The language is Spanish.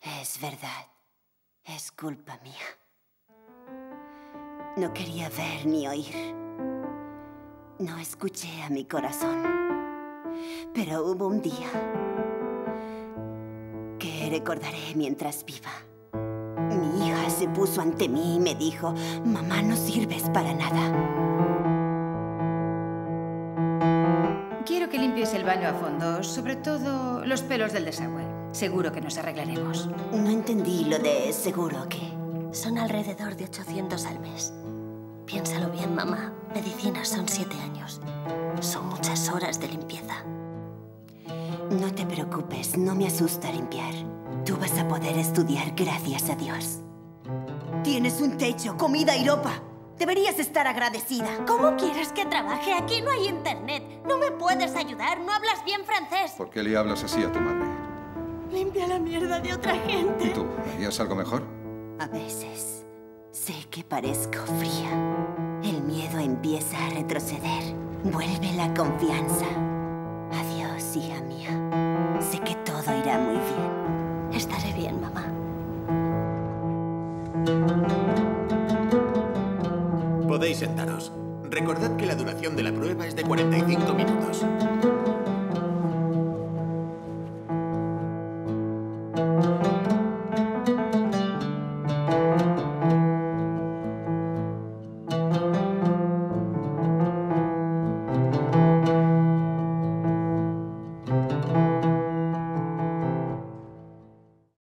Es verdad. Es culpa mía. No quería ver ni oír. No escuché a mi corazón. Pero hubo un día que recordaré mientras viva. Mi hija se puso ante mí y me dijo, mamá, no sirves para nada. Quiero que limpies el baño a fondo, sobre todo los pelos del desagüe. Seguro que nos arreglaremos. No entendí lo de seguro que... Son alrededor de 800 al mes. Piénsalo bien, mamá. Medicina son siete años. Son muchas horas de limpieza. No te preocupes, no me asusta limpiar. Tú vas a poder estudiar gracias a Dios. Tienes un techo, comida y ropa. Deberías estar agradecida. ¿Cómo quieres que trabaje? Aquí no hay internet. No me puedes ayudar. No hablas bien francés. ¿Por qué le hablas así a tu madre? Limpia la mierda de otra gente. ¿Y tú? ¿Harías algo mejor? A veces sé que parezco fría. El miedo empieza a retroceder. Vuelve la confianza. Adiós, hija mía. Sé que todo irá muy bien. Estaré bien, mamá. Podéis sentaros. Recordad que la duración de la prueba es de 45 minutos.